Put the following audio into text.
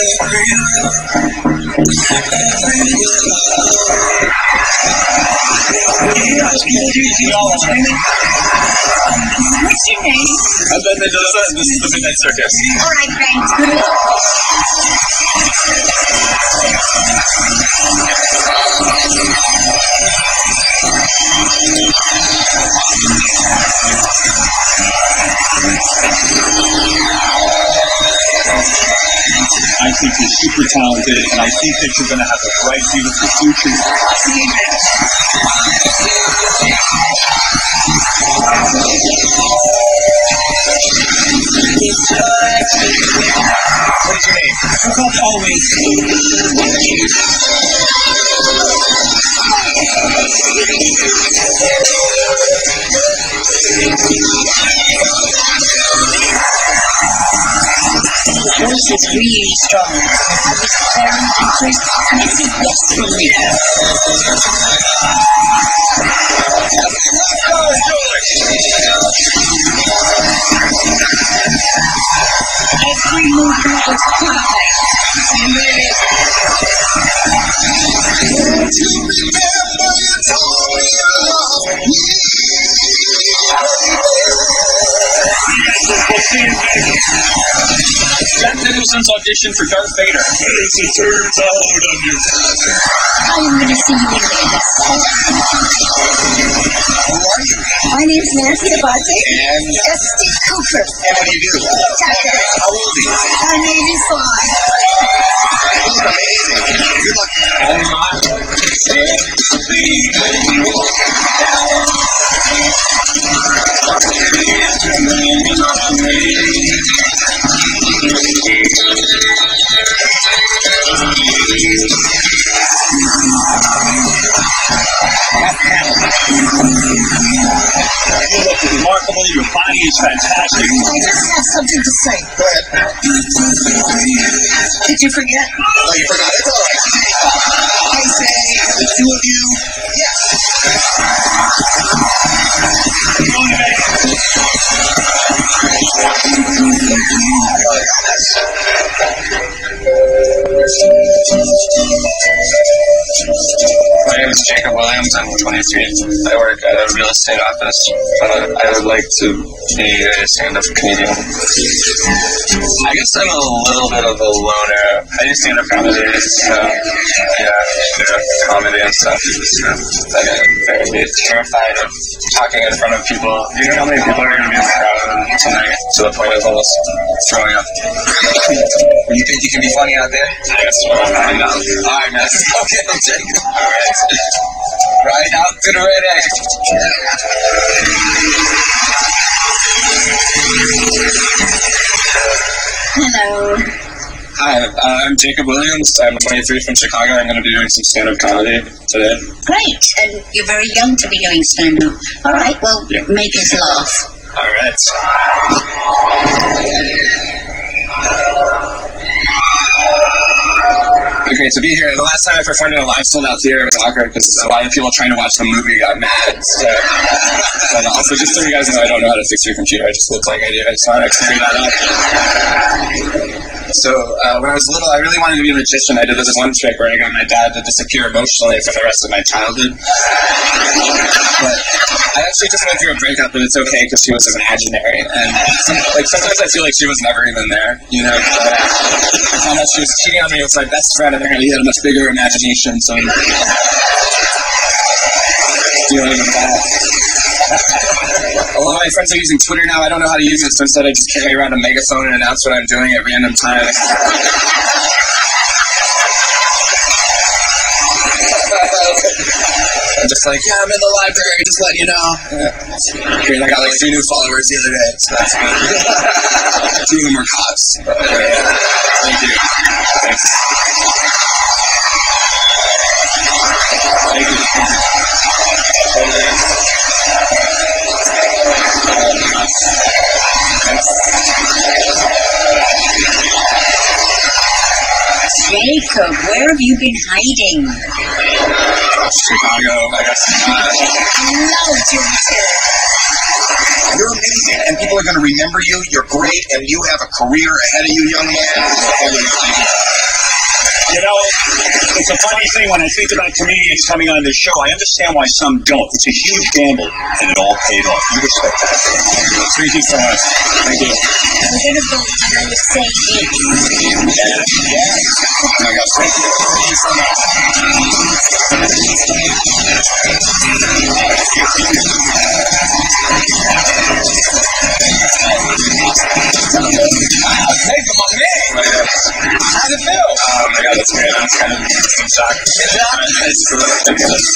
What's your name? I'm Ben Mendoza, this is the Midnight Circus. All right, thanks. Good think you're super talented, and I think that you're going to have a bright, beautiful future. You. What is your name? I'm called Paul The voice is really strong. It's very interest makes it yes for me. Every movement is perfect. You made it. Audition for Darth Vader. As it turns out, I'm your father. I'm gonna see you later. My name's Nancy Abate. And Dusty Cooper. and what do you do? Tucker. How old are you? I'm 85. Good luck. You look remarkable. Your body is fantastic. I just have something to say. Go ahead. Did you forget? Oh, you forgot. It's all right. I say the two of you. Yes. My Williams. I'm 23. I work at a real estate office. Uh, I would like to be a stand-up comedian. I guess I'm a little bit of a loner. I do stand-up comedy, so yeah, know, comedy and stuff. So, I would be terrified of talking in front of people. You know how many people are going to be in the crowd tonight? To the point of almost throwing up. You think you can be funny out there? I guess we'll find out. All right, man. Okay, I'm taking it. All right. Right out to the red egg. Hello. Hi, uh, I'm Jacob Williams. I'm 23 from Chicago. I'm going to be doing some stand-up comedy today. Great. And you're very young to be doing stand-up. All right. Well, Yeah. make us laugh. All right. Okay, to be here, the last time I performed in a live sold out theater was awkward because a lot of people trying to watch the movie got mad. So, but also, just so you guys know, I don't know how to fix your computer. I just look like I do. I just wanted to clear that. So, uh, when I was little, I really wanted to be a magician. I did this one trick where I got my dad to disappear emotionally for the rest of my childhood. But I actually just went through a breakup, but it's okay because she was imaginary. And like sometimes I feel like she was never even there. You know, I found out she was cheating on me with my best friend, and apparently he had a much bigger imagination. So I'm dealing with that. A lot of my friends are using Twitter now. I don't know how to use it, so instead I just carry around a megaphone and announce what I'm doing at random times. I'm just like, yeah, I'm in the library, just letting you know. Yeah. Great, I got like three new followers the other day, so that's good. Two of them were cops. Thank you. Thanks. Thank you. Jacob, where have you been hiding? Chicago, I guess. No, Jacob. You're amazing, and people are going to remember you. You're great, and you have a career ahead of you, young man. You know, it's a funny thing when I think about comedians coming on this show. I understand why some don't. It's a huge gamble, and it all paid off. You respect that. Thank you so much. Thank you. I'm gonna go and I would say eight. Oh my God, thank you. Thank you so much. Hey, come on, man. How's it feel? Oh my God, that's great. I'm kind of in shock. It's ridiculous.